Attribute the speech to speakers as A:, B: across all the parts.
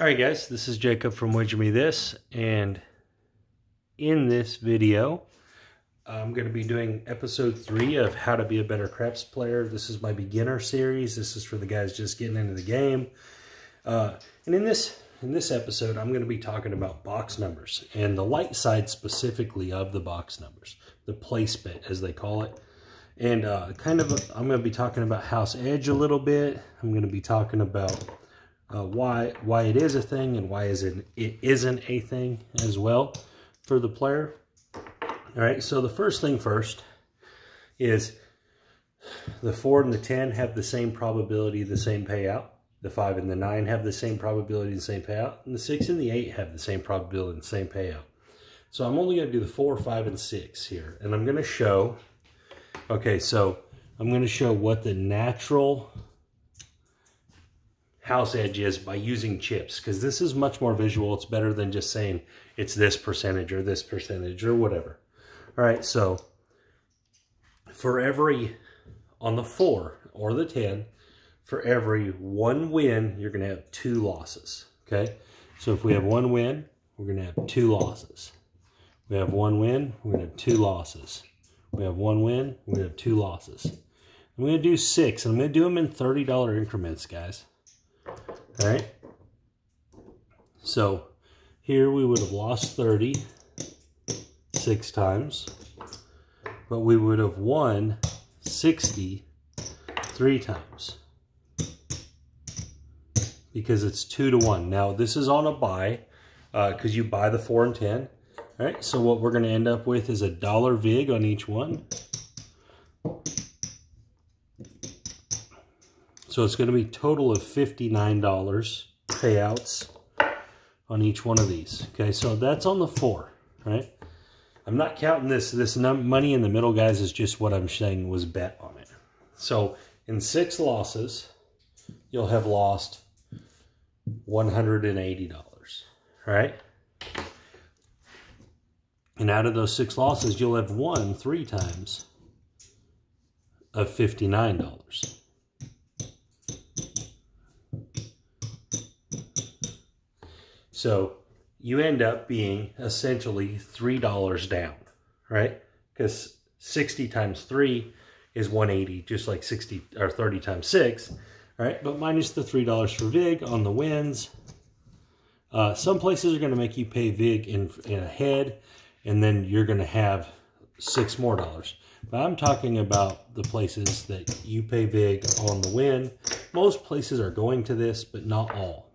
A: All right, guys, this is Jacob from Wager Me This, and in this video, I'm going to be doing episode three of How to Be a Better Craps Player. This is my beginner series. This is for the guys just getting into the game. Uh, and in this in this episode, I'm going to be talking about box numbers and the light side specifically of the box numbers, the placement as they call it. And uh, kind of, I'm going to be talking about house edge a little bit. I'm going to be talking about uh, why why it is a thing and why is it, it isn't a thing as well for the player. All right, so the first thing first is the 4 and the 10 have the same probability, the same payout. The 5 and the 9 have the same probability, the same payout. And the 6 and the 8 have the same probability, the same payout. So I'm only going to do the 4, 5, and 6 here. And I'm going to show, okay, so I'm going to show what the natural house edge is by using chips because this is much more visual. It's better than just saying it's this percentage or this percentage or whatever. All right, so for every, on the 4 or the 10, for every one win, you're going to have two losses, okay? So if we have one win, we're going to have two losses. We have one win, we're going to have two losses. We have one win, we're going to have two losses. I'm going to do six, and I'm going to do them in $30 increments, guys. All right. So here we would have lost 30 six times, but we would have won 60 three times because it's two to one. Now this is on a buy because uh, you buy the four and 10. All right, so what we're going to end up with is a dollar VIG on each one. So it's going to be total of $59 payouts on each one of these. Okay, so that's on the four, right? I'm not counting this. This money in the middle, guys, is just what I'm saying was bet on it. So in six losses, you'll have lost $180, right? And out of those six losses, you'll have won three times of $59. So you end up being essentially $3 down, right? Because 60 times 3 is 180, just like 60 or 30 times 6, right? But minus the $3 for VIG on the wins. Uh, some places are going to make you pay VIG in, in a head, and then you're going to have six more dollars. But I'm talking about the places that you pay VIG on the win. Most places are going to this, but not all.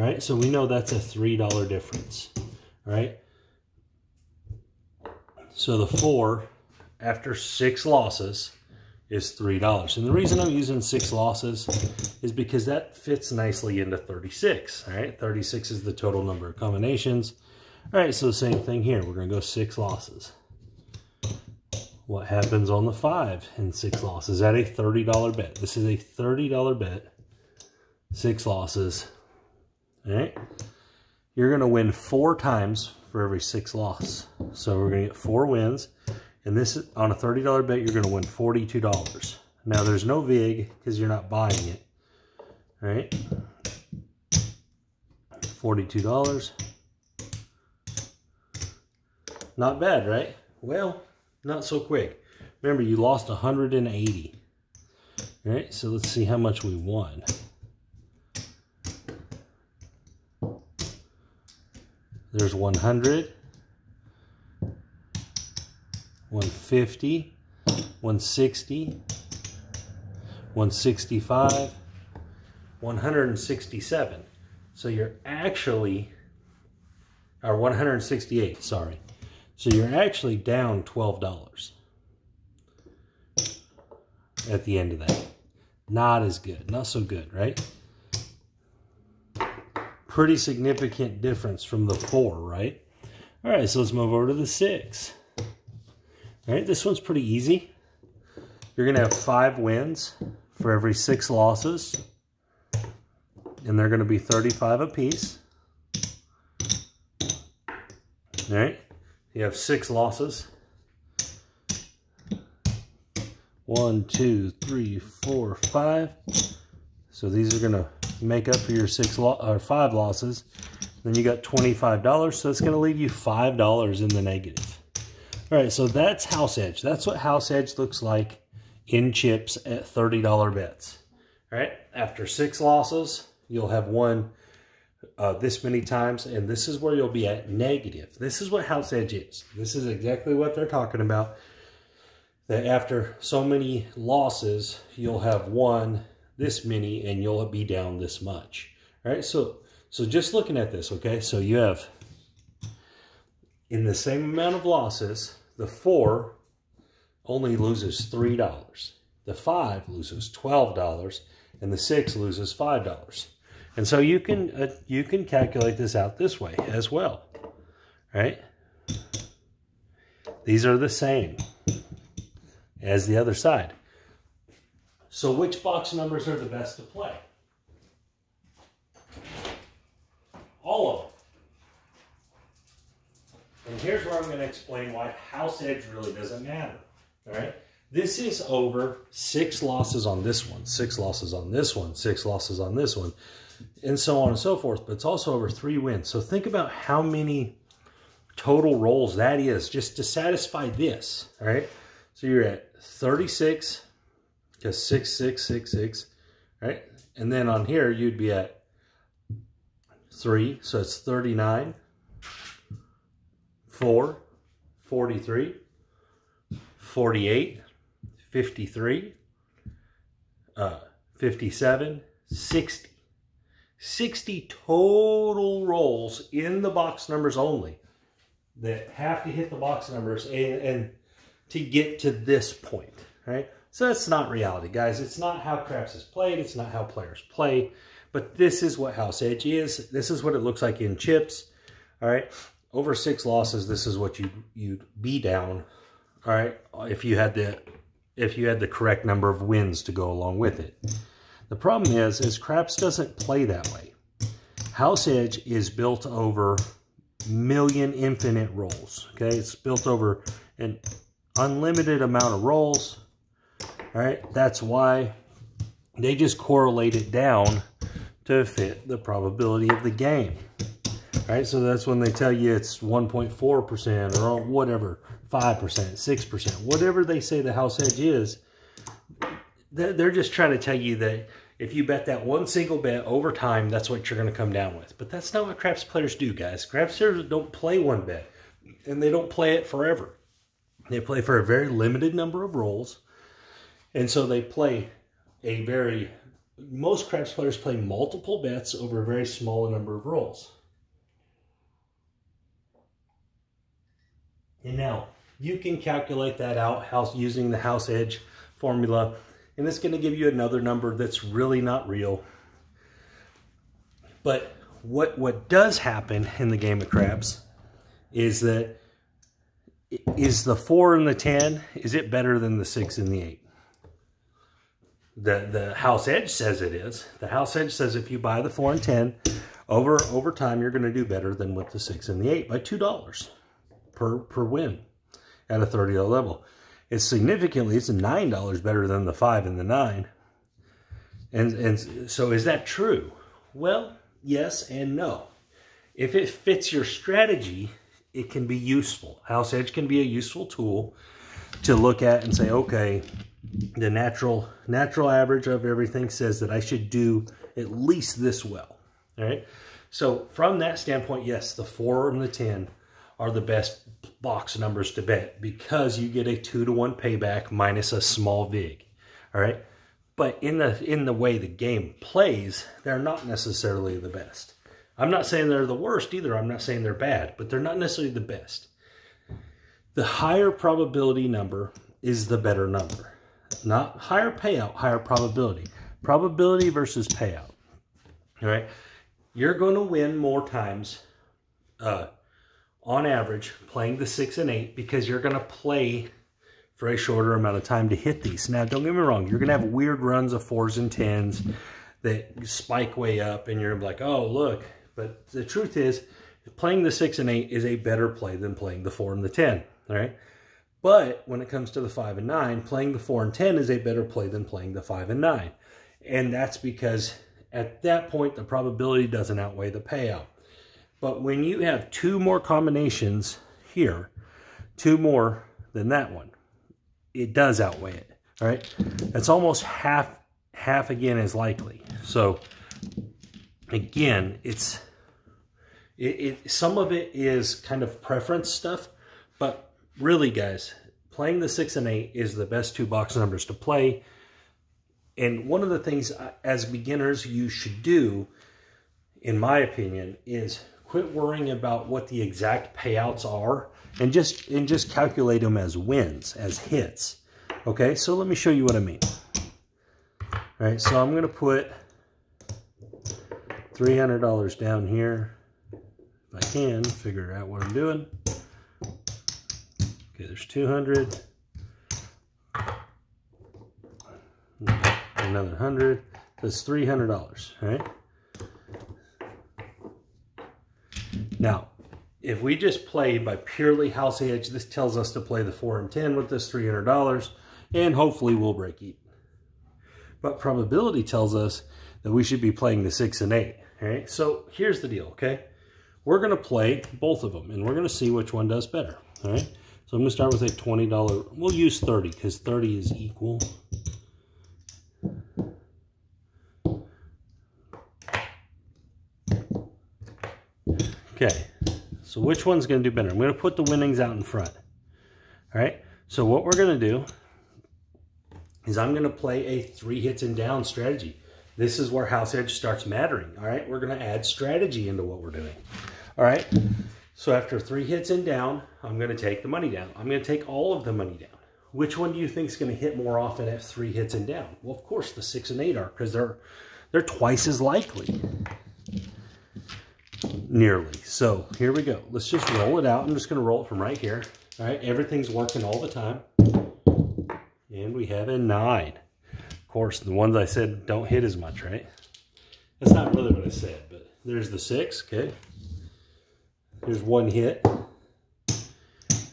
A: Right, so we know that's a $3 difference. All right. So the four after six losses is $3. And the reason I'm using six losses is because that fits nicely into 36. All right, 36 is the total number of combinations. All right, so the same thing here. We're to go six losses. What happens on the five and six losses? That a $30 bet. This is a $30 bet. Six losses, right? You're going to win four times for every six loss. So we're going to get four wins. And this on a $30 bet, you're going to win $42. Now, there's no VIG because you're not buying it. All right? $42. Not bad, right? Well, not so quick. Remember, you lost 180. All right, so let's see how much we won. There's 100, 150, 160, 165, 167. So you're actually, or 168, sorry. So you're actually down $12 at the end of that. Not as good, not so good, right? Pretty significant difference from the four, right? All right, so let's move over to the six. All right, this one's pretty easy. You're going to have five wins for every six losses. And they're going to be 35 apiece. All right, you have six losses. One, two, three, four, five. So these are going to make up for your six or five losses. Then you got $25, so it's going to leave you $5 in the negative. All right, so that's house edge. That's what house edge looks like in chips at $30 bets. All right, after six losses, you'll have won uh, this many times, and this is where you'll be at negative. This is what house edge is. This is exactly what they're talking about. That after so many losses, you'll have won this many, and you'll be down this much. All right, so so just looking at this, okay, so you have in the same amount of losses, the four only loses $3. The five loses $12 and the six loses $5. And so you can uh, you can calculate this out this way as well, right? These are the same as the other side. So which box numbers are the best to play? All of them. And here's where I'm going to explain why house edge really doesn't matter. All right. This is over six losses on this one, six losses on this one, six losses on this one, and so on and so forth. But it's also over three wins. So think about how many total rolls that is just to satisfy this. All right. So you're at 36, because 6, 6, 6, 6, right? And then on here, you'd be at 3, so it's 39, 4, 43, 48, 53, uh, 57, 60. 60 total rolls in the box numbers only that have to hit the box numbers and, and to get to this point, right? So that's not reality, guys. It's not how craps is played. It's not how players play. But this is what House Edge is. This is what it looks like in chips. All right. Over six losses, this is what you you'd be down. All right. If you had the if you had the correct number of wins to go along with it. The problem is, is craps doesn't play that way. House Edge is built over million infinite rolls. Okay, it's built over an unlimited amount of rolls. All right, that's why they just correlate it down to fit the probability of the game. Right, so that's when they tell you it's 1.4% or whatever, 5%, 6%, whatever they say the house edge is, they're just trying to tell you that if you bet that one single bet over time, that's what you're going to come down with. But that's not what craps players do, guys. Craps players don't play one bet, and they don't play it forever. They play for a very limited number of rolls, and so they play a very most craps players play multiple bets over a very small number of rolls. And now you can calculate that out house using the house edge formula. And it's going to give you another number that's really not real. But what, what does happen in the game of craps is that is the 4 and the 10, is it better than the 6 and the 8? The the house edge says it is. The house edge says if you buy the four and ten, over over time you're going to do better than with the six and the eight by two dollars per per win at a thirty dollar level. It's significantly it's nine dollars better than the five and the nine. And and so is that true? Well, yes and no. If it fits your strategy, it can be useful. House edge can be a useful tool to look at and say, okay, the natural natural average of everything says that I should do at least this well. All right. So from that standpoint, yes, the four and the 10 are the best box numbers to bet because you get a two to one payback minus a small VIG. All right. But in the in the way the game plays, they're not necessarily the best. I'm not saying they're the worst either. I'm not saying they're bad, but they're not necessarily the best. The higher probability number is the better number. Not higher payout, higher probability. Probability versus payout. All right. You're going to win more times uh, on average playing the six and eight because you're going to play for a shorter amount of time to hit these. Now, don't get me wrong. You're going to have weird runs of fours and tens that spike way up and you're like, oh, look. But the truth is, playing the six and eight is a better play than playing the four and the 10. All right. But when it comes to the 5 and 9, playing the 4 and 10 is a better play than playing the 5 and 9. And that's because at that point, the probability doesn't outweigh the payout. But when you have two more combinations here, two more than that one, it does outweigh it, all right? It's almost half, half again as likely. So again, it's, it, it, some of it is kind of preference stuff, but really guys, playing the six and eight is the best two box numbers to play. And one of the things as beginners you should do, in my opinion, is quit worrying about what the exact payouts are and just and just calculate them as wins, as hits. Okay, so let me show you what I mean. All right, so I'm going to put $300 down here. If I can, figure out what I'm doing. Okay, there's 200. Another 100. That's $300, right? Now, if we just play by purely house edge, this tells us to play the 4 and 10 with this $300, and hopefully we'll break even. But probability tells us that we should be playing the 6 and 8. All right, so here's the deal, okay? We're going to play both of them, and we're going to see which one does better, all right? So I'm going to start with a $20. We'll use 30 because 30 is equal. Okay, so which one's going to do better? I'm going to put the winnings out in front. All right, so what we're going to do is I'm going to play a three hits and down strategy. This is where house edge starts mattering. All right, we're going to add strategy into what we're doing. All right, so after three hits and down, I'm going to take the money down. I'm going to take all of the money down. Which one do you think is going to hit more often at three hits and down? Well, of course, the six and eight are because they're they're twice as likely. Nearly. So here we go. Let's just roll it out. I'm just going to roll it from right here. All right, everything's working all the time. And we have a nine Of course, the ones I said don't hit as much, right? That's not really what I said, but there's the six, okay? Here's one hit.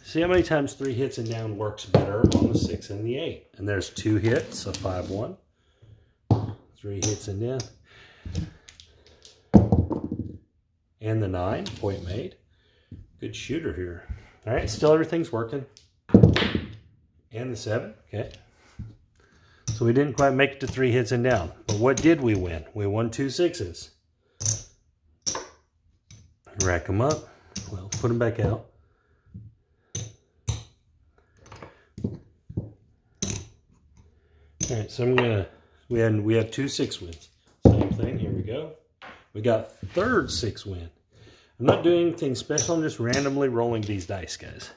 A: See how many times three hits and down works better on the six and the eight. And there's two hits, so five, one. Three hits and down. And the nine, point made. Good shooter here. All right, still everything's working. And the seven, okay. So we didn't quite make it to three hits and down. But what did we win? We won two sixes. Rack them up. Put them back out. All right, so I'm gonna, we had, we had two six wins. Same thing, here we go. We got third six win. I'm not doing anything special, I'm just randomly rolling these dice, guys.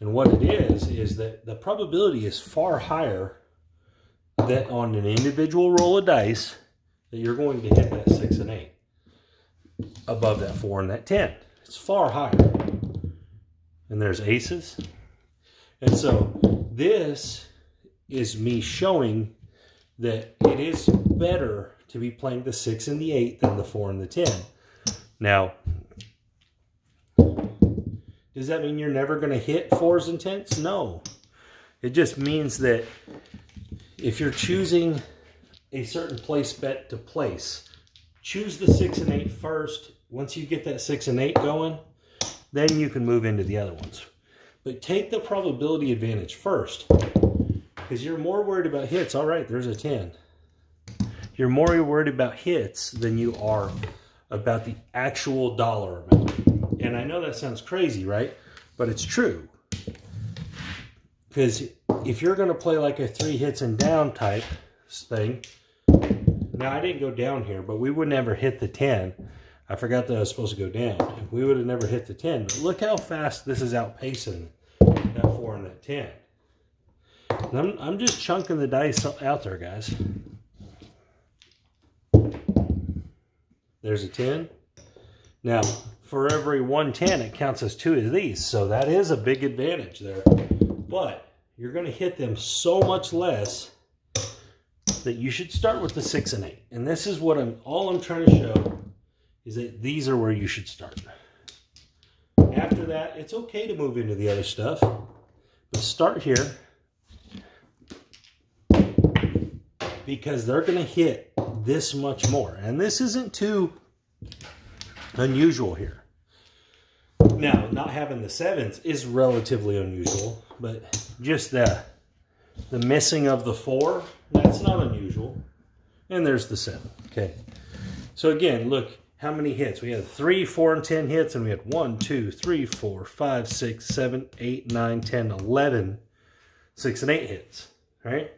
A: And what it is, is that the probability is far higher that on an individual roll of dice that you're going to hit that six and eight above that four and that 10. It's far higher. And there's aces. And so this is me showing that it is better to be playing the six and the eight than the four and the 10. Now, does that mean you're never going to hit fours and tens? No. It just means that if you're choosing a certain place bet to place, choose the six and eight first. Once you get that six and eight going, then you can move into the other ones. But take the probability advantage first because you're more worried about hits. All right, there's a 10. You're more worried about hits than you are about the actual dollar amount. And I know that sounds crazy, right? But it's true. Because if you're going to play like a three hits and down type thing, now I didn't go down here, but we would never hit the 10. I forgot that I was supposed to go down. We would have never hit the 10. But look how fast this is outpacing that 4 and that 10. And I'm, I'm just chunking the dice out there, guys. There's a 10. Now, for every 110, it counts as two of these. So that is a big advantage there. But you're going to hit them so much less that you should start with the 6 and 8. And this is what I'm, all I'm trying to show is that these are where you should start. After that, it's okay to move into the other stuff. But start here because they're going to hit this much more. And this isn't too unusual here. Now, not having the sevens is relatively unusual, but just the, the missing of the four, that's not unusual. And there's the seven, okay. So again, look how many hits. We had three, four, and 10 hits, and we had one, two, three, four, five, six, seven, eight, nine, 10, 11, six and eight hits, right?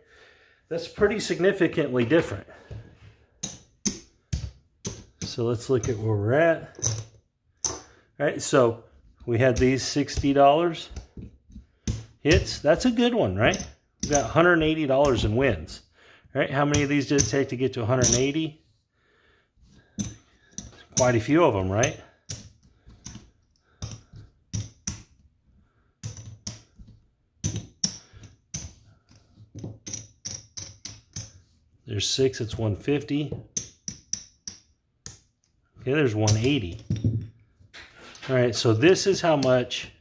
A: That's pretty significantly different. So let's look at where we're at. All right, so we had these $60 hits. That's a good one, right? We got $180 in wins. All right, how many of these did it take to get to 180? Quite a few of them, right? There's six, it's 150. Okay, there's 180. All right, so this is how much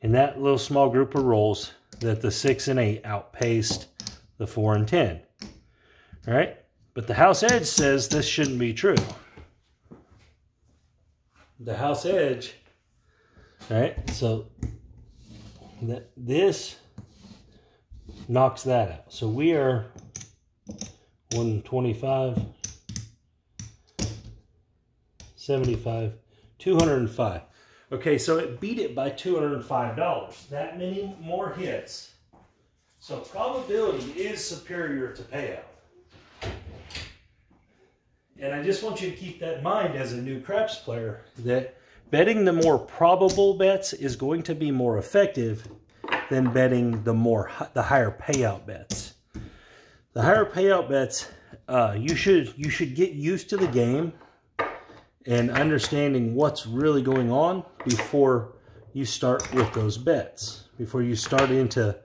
A: in that little small group of rolls that the six and eight outpaced the four and 10. All right, but the house edge says this shouldn't be true. The house edge, all right, so that this knocks that out. So we are 125, 75, 205. Okay, so it beat it by $205. That many more hits. So probability is superior to payout. And I just want you to keep that in mind as a new craps player that betting the more probable bets is going to be more effective than betting the more the higher payout bets. The higher payout bets, uh, you should you should get used to the game and understanding what's really going on before you start with those bets. Before you start into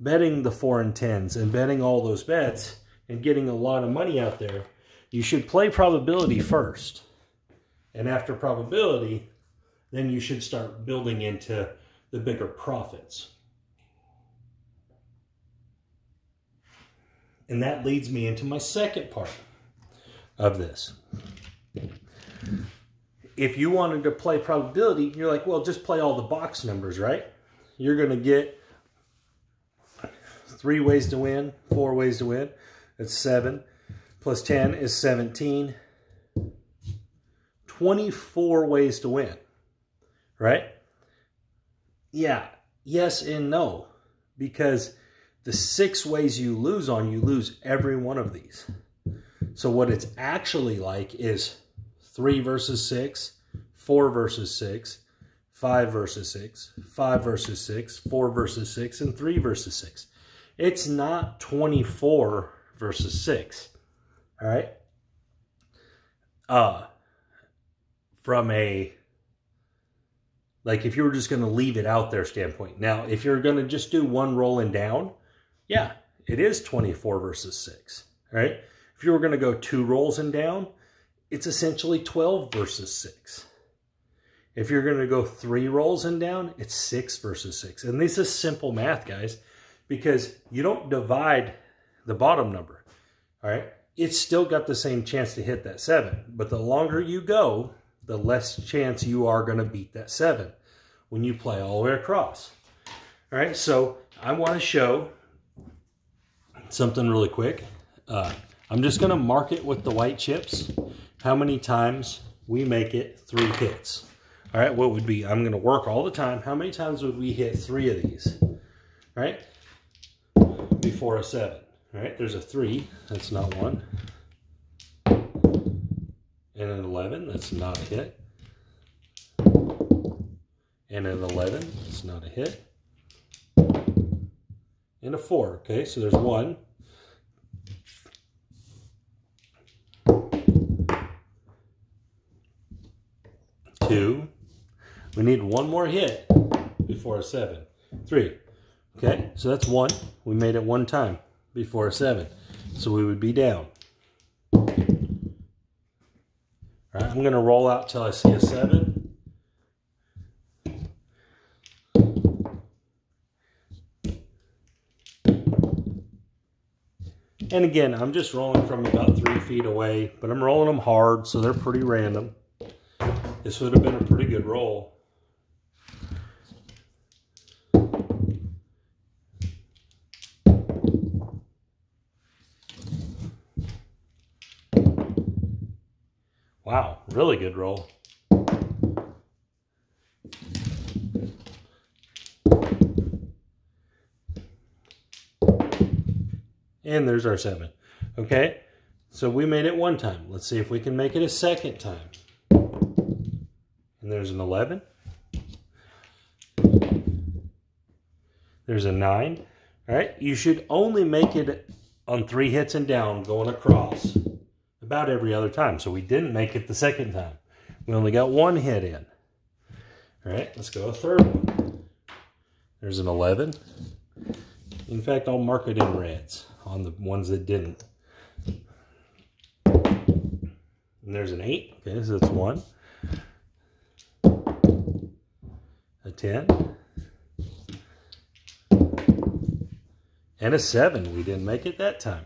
A: betting the four and tens and betting all those bets and getting a lot of money out there, you should play probability first. And after probability, then you should start building into the bigger profits. And that leads me into my second part of this. If you wanted to play probability, you're like, well, just play all the box numbers, right? You're going to get three ways to win, four ways to win. That's seven. Plus 10 is 17. 24 ways to win, right? Yeah, yes and no. Because the six ways you lose on, you lose every one of these. So what it's actually like is three versus six, four versus six, five versus six, five versus six, four versus six, and three versus six. It's not 24 versus six. All right. Uh, from a, like if you were just going to leave it out there standpoint. Now, if you're going to just do one rolling down, yeah, it is 24 versus 6, right? If you were going to go two rolls and down, it's essentially 12 versus 6. If you're going to go three rolls and down, it's 6 versus 6. And this is simple math, guys, because you don't divide the bottom number, all right? It's still got the same chance to hit that 7, but the longer you go, the less chance you are going to beat that 7 when you play all the way across. All right, so I want to show something really quick. Uh, I'm just going to mark it with the white chips, how many times we make it three hits. All right, what would be, I'm going to work all the time. How many times would we hit three of these? All right, before a seven. All right, there's a three, that's not one. And an 11, that's not a hit. And an 11, that's not a hit and a 4. Okay, so there's one. Two. We need one more hit before a 7. Three. Okay, so that's one. We made it one time before a 7. So we would be down. All right, I'm going to roll out till I see a 7. And again, I'm just rolling from about three feet away, but I'm rolling them hard, so they're pretty random. This would have been a pretty good roll. Really good roll. And there's our seven. Okay, so we made it one time. Let's see if we can make it a second time. And there's an 11. There's a 9. All right, you should only make it on three hits and down going across about every other time. So we didn't make it the second time. We only got one hit in. All right, let's go a third one. There's an 11. In fact, I'll mark it in reds on the ones that didn't. And there's an 8. Okay, so that's 1. A 10. And a 7. We didn't make it that time.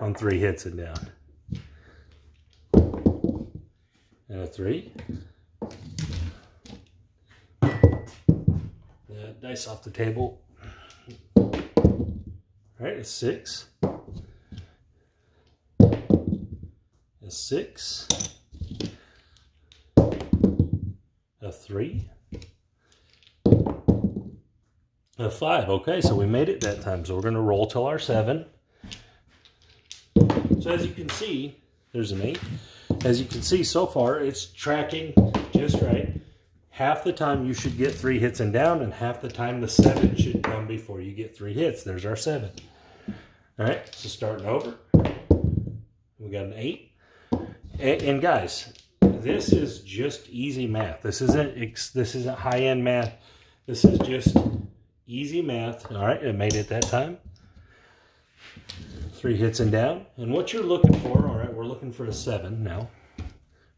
A: On three hits and down. And a 3. Uh, dice off the table. All right, a six. A six. A three. A five. Okay, so we made it that time. So we're going to roll till our seven. So as you can see, there's an eight. As you can see so far, it's tracking just right half the time you should get three hits and down, and half the time the seven should come before you get three hits. There's our seven. All right, so starting over, we got an eight. And, and guys, this is just easy math. This isn't this isn't high end math. This is just easy math. All right, it made it that time. Three hits and down. And what you're looking for, all right, we're looking for a seven now.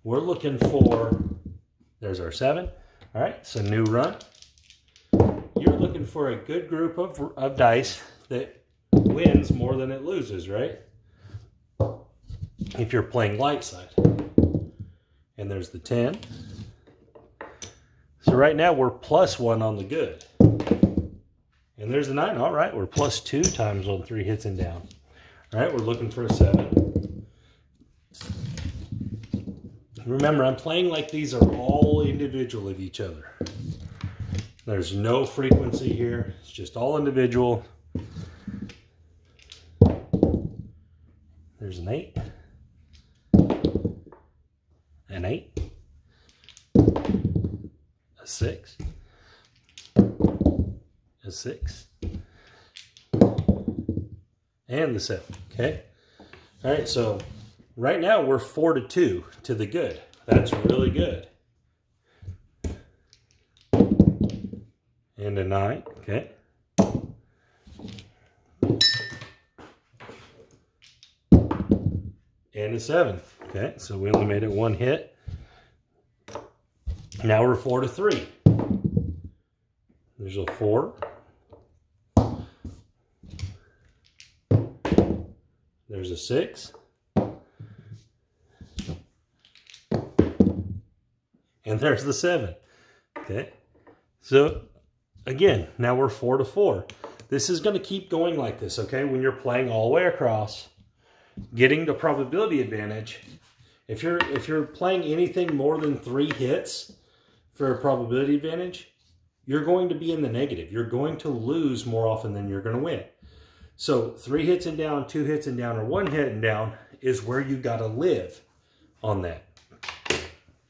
A: We're looking for, there's our seven. All right, so new run. You're looking for a good group of, of dice that wins more than it loses, right? If you're playing light side. And there's the 10. So right now we're plus one on the good. And there's the nine. All right, we're plus two times on three hits and down. All right, we're looking for a seven. Remember, I'm playing like these are all individual of each other. There's no frequency here. It's just all individual. There's an 8. An 8. A 6. 6. And the 7. Okay? All right, so Right now, we're four to two to the good. That's really good. And a nine, okay. And a seven, okay. So we only made it one hit. Now we're four to three. There's a four. There's a six. And there's the seven. Okay. So again, now we're four to four. This is going to keep going like this, okay? When you're playing all the way across, getting the probability advantage. If you're if you're playing anything more than three hits for a probability advantage, you're going to be in the negative. You're going to lose more often than you're going to win. So three hits and down, two hits and down, or one hit and down is where you got to live on that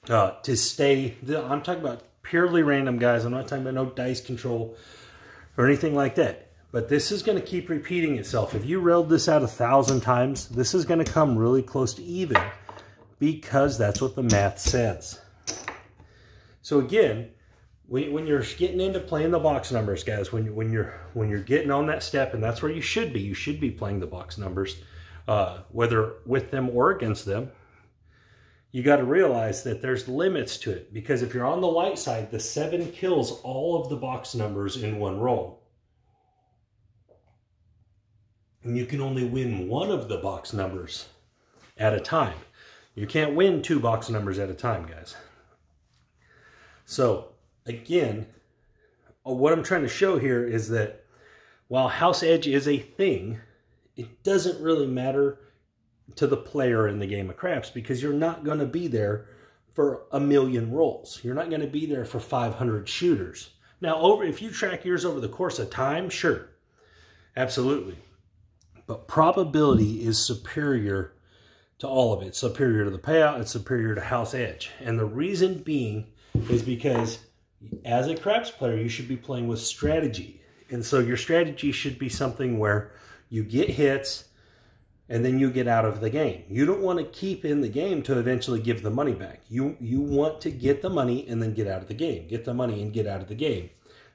A: uh, to stay. I'm talking about purely random guys. I'm not talking about no dice control or anything like that. But this is going to keep repeating itself. If you rolled this out a thousand times, this is going to come really close to even because that's what the math says. So again, when you're getting into playing the box numbers, guys, when, when you're when you're getting on that step, and that's where you should be, you should be playing the box numbers, uh, whether with them or against them you got to realize that there's limits to it because if you're on the light side, the seven kills all of the box numbers in one roll. and you can only win one of the box numbers at a time. You can't win two box numbers at a time, guys. So, again, uh, what I'm trying to show here is that while house edge is a thing, it doesn't really matter to the player in the game of craps because you're not going to be there for a million rolls. You're not going to be there for 500 shooters. Now, over if you track yours over the course of time, sure, absolutely. But probability is superior to all of it. Superior to the payout. It's superior to house edge. And the reason being is because as a craps player, you should be playing with strategy. And so your strategy should be something where you get hits, and then you get out of the game. You don't want to keep in the game to eventually give the money back. You you want to get the money and then get out of the game. Get the money and get out of the game.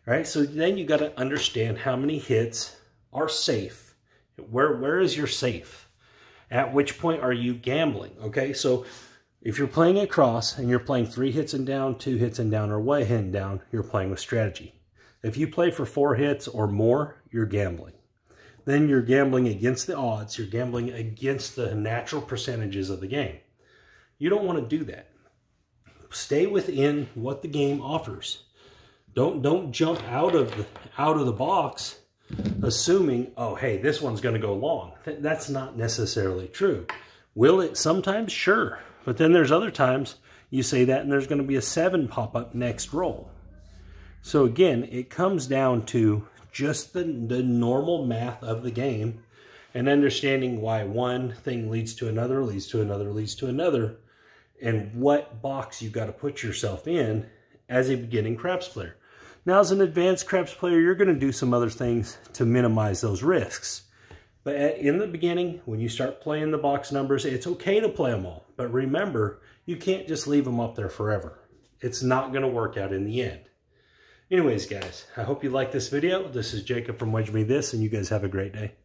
A: All right? So then you got to understand how many hits are safe. Where where is your safe? At which point are you gambling? Okay? So if you're playing across and you're playing three hits and down, two hits and down, or one hit and down, you're playing with strategy. If you play for four hits or more, you're gambling then you're gambling against the odds. You're gambling against the natural percentages of the game. You don't want to do that. Stay within what the game offers. Don't don't jump out of the out of the box assuming, oh, hey, this one's going to go long. That's not necessarily true. Will it sometimes? Sure. But then there's other times you say that and there's going to be a seven pop up next roll. So again, it comes down to just the, the normal math of the game and understanding why one thing leads to another, leads to another, leads to another, and what box you got to put yourself in as a beginning craps player. Now, as an advanced craps player, you're going to do some other things to minimize those risks. But in the beginning, when you start playing the box numbers, it's okay to play them all. But remember, you can't just leave them up there forever. It's not going to work out in the end. Anyways, guys, I hope you like this video. This is Jacob from Wager Me This, and you guys have a great day.